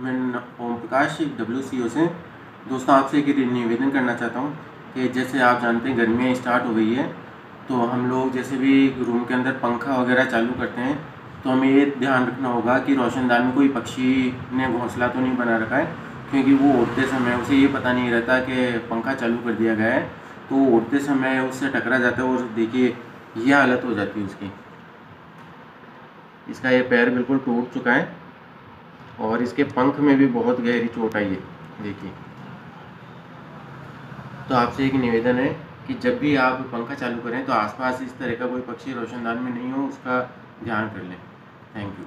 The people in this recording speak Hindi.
मैं ओम प्रकाश डब्ल्यू सी ओ से, दोस्तों, आपसे एक निवेदन करना चाहता हूँ कि जैसे आप जानते हैं, गर्मियाँ स्टार्ट हो गई है तो हम लोग जैसे भी रूम के अंदर पंखा वगैरह चालू करते हैं तो हमें ये ध्यान रखना होगा कि रोशनदान में कोई पक्षी ने घोंसला तो नहीं बना रखा है, क्योंकि वो उड़ते समय उसे ये पता नहीं रहता कि पंखा चालू कर दिया गया है तो उड़ते समय उससे टकरा जाता है और देखिए यह हालत हो जाती है उसकी। इसका ये पैर बिल्कुल टूट चुका है। और इसके पंख में भी बहुत गहरी चोट आई है। देखिए। तो आपसे एक निवेदन है कि जब भी आप पंखा चालू करें तो आसपास इस तरह का कोई पक्षी रोशनदान में नहीं हो, उसका ध्यान कर लें। Thank you